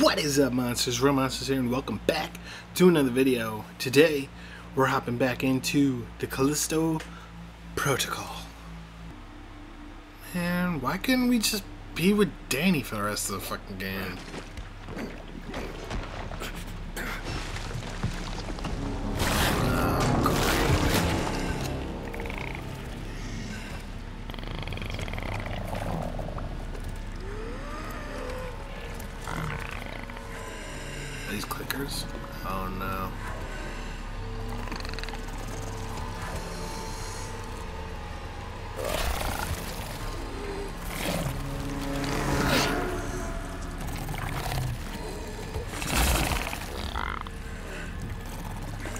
What is up monsters? Real Monzterz here and welcome back to another video. Today we're hopping back into the Callisto Protocol. Man, why couldn't we just be with Dani for the rest of the fucking game? Clickers? Oh no.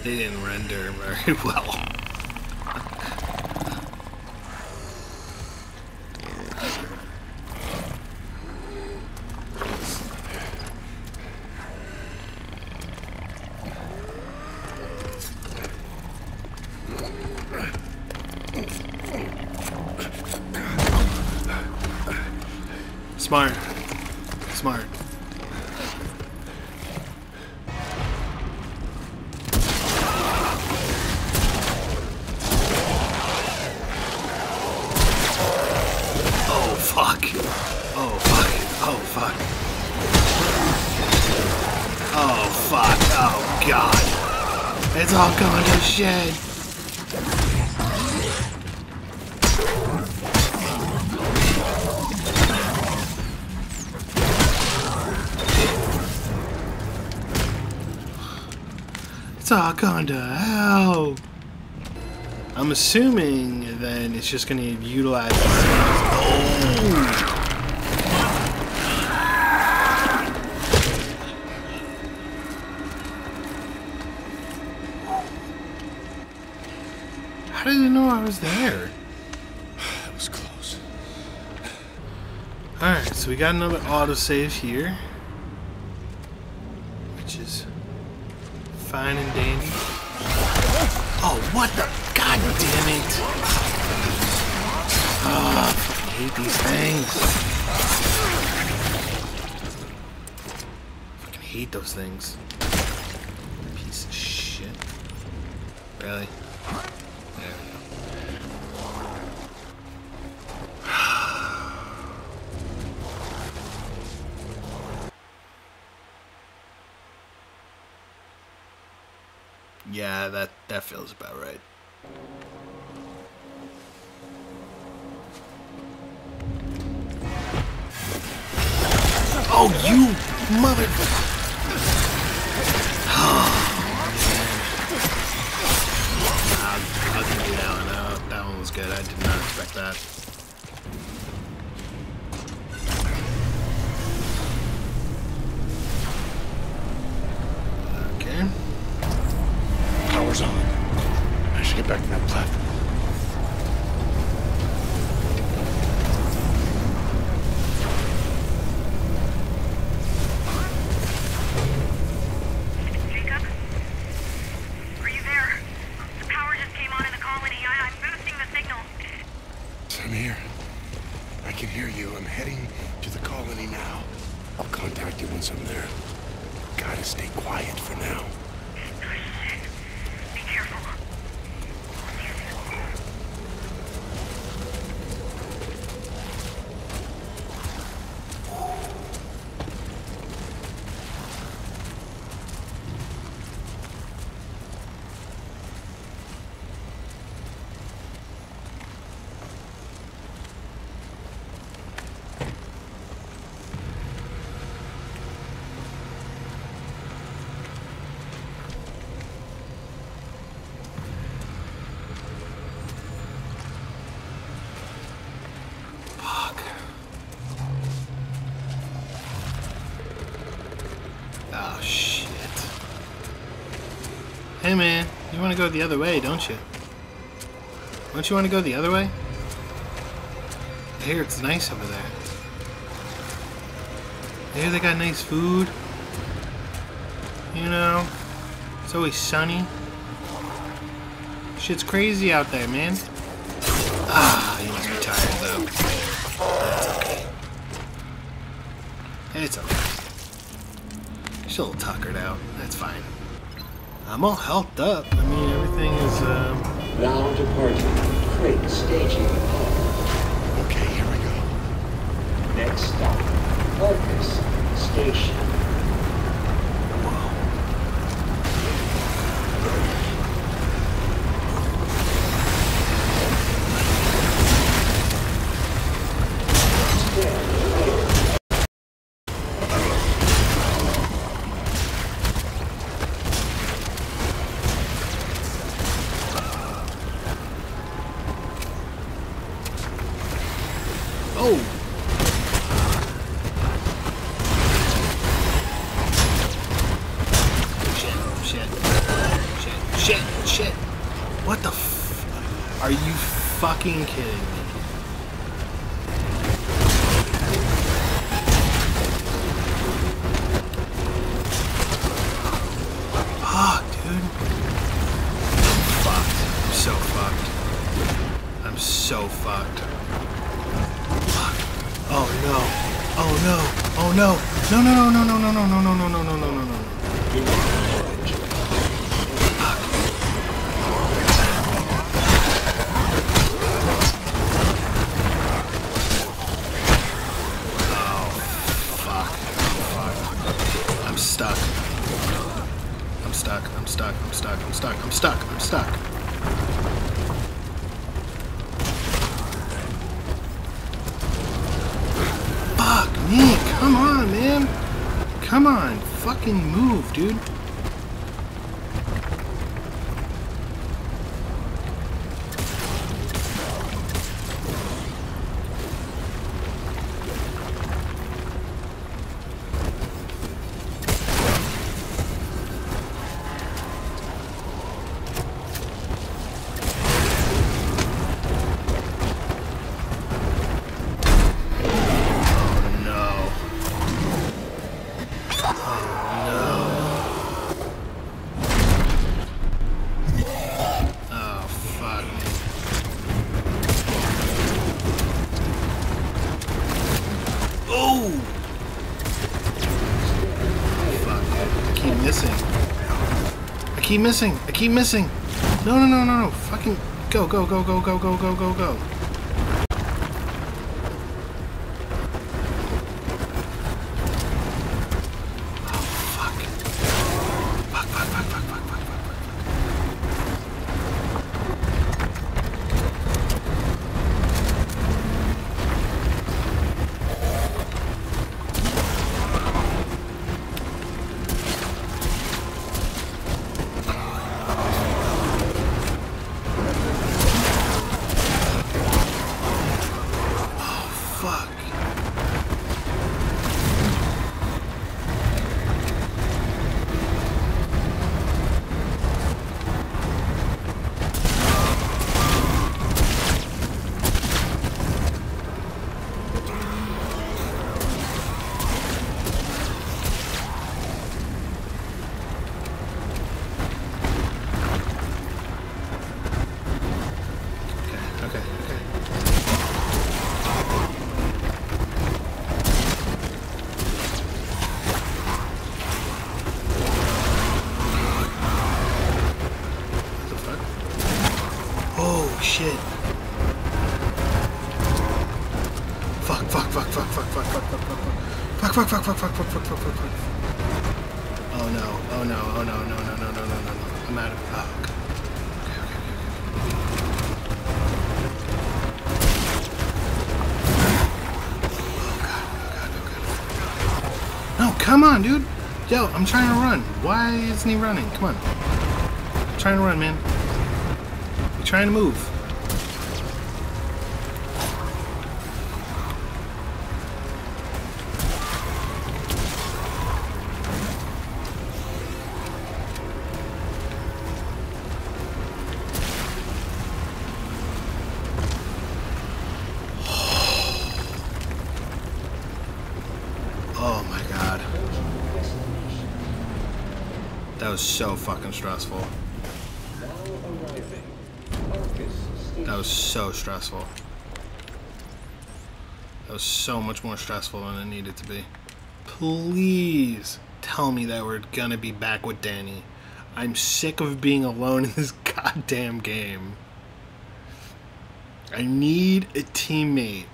They didn't render very well. Smart. Smart. Oh fuck. Oh fuck. Oh fuck. Oh fuck. Oh fuck. Oh fuck. Oh fuck. Oh fuck. Oh god. It's all going to shit. It's all gone to hell. I'm assuming then it's just going to utilize. Oh! How did it know I was there? That was close. Alright, so we got another autosave here. Which is fine and dandy. Oh, what the? God damn it! Oh, I hate these things. I fucking hate those things. Piece of shit. Really? Yeah, that that feels about right. Oh, you mother! I'll contact you once I'm there. Gotta stay quiet for now. Be careful. Fuck. Oh shit. Hey man, you want to go the other way, don't you? Don't you want to go the other way? Hear it's nice over there. Hear they got nice food. You know, it's always sunny. Shit's crazy out there, man. Ah, you must be tired though. It's okay. It's okay. still tuckered out. That's fine. I'm all helped up. I mean, everything is, um... Now departing. Crate staging. Okay, here we go. Next stop. Arcus Station. Shit, shit. What the f- Are you fucking kidding me? Fuck, dude. I'm fucked. I'm so fucked. I'm so fucked. Fuck. Oh no. Oh no. Oh no. No no no no no no no no no no no no no no no. Stuck. I'm stuck. I'm stuck. I'm stuck. I'm stuck. I'm stuck. Fuck me. Come on, man. Come on. Fucking move, dude. Missing. I keep missing. I keep missing. No, no, no, no, no. Fucking go, go, go, go, go, go, go, go, go. Oh shit. Fuck, fuck, fuck, fuck, fuck, fuck, fuck, fuck, fuck, fuck, fuck, fuck, fuck, fuck, fuck, fuck, fuck, fuck, fuck. Oh no, oh no, oh no, no, no, no, no, no, no, no. I'm out of oh, okay. Oh oh oh. No, come on, dude. Yo, I'm trying to run. Why isn't he running? Come on. I'm trying to run, man. Trying to move. Oh my god. That was so fucking stressful. Now arriving. Arcus Station. That was so stressful. That was so much more stressful than it needed to be. Please tell me that we're gonna be back with Dani. I'm sick of being alone in this goddamn game. I need a teammate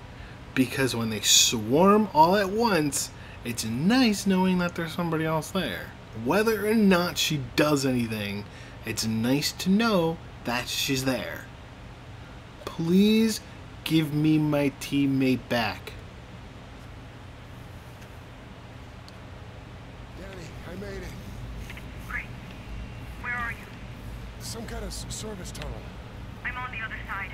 because when they swarm all at once, it's nice knowing that there's somebody else there. Whether or not she does anything, it's nice to know that she's there. Please give me my teammate back. Dani, I made it. Great. Where are you? Some kind of service tunnel. I'm on the other side.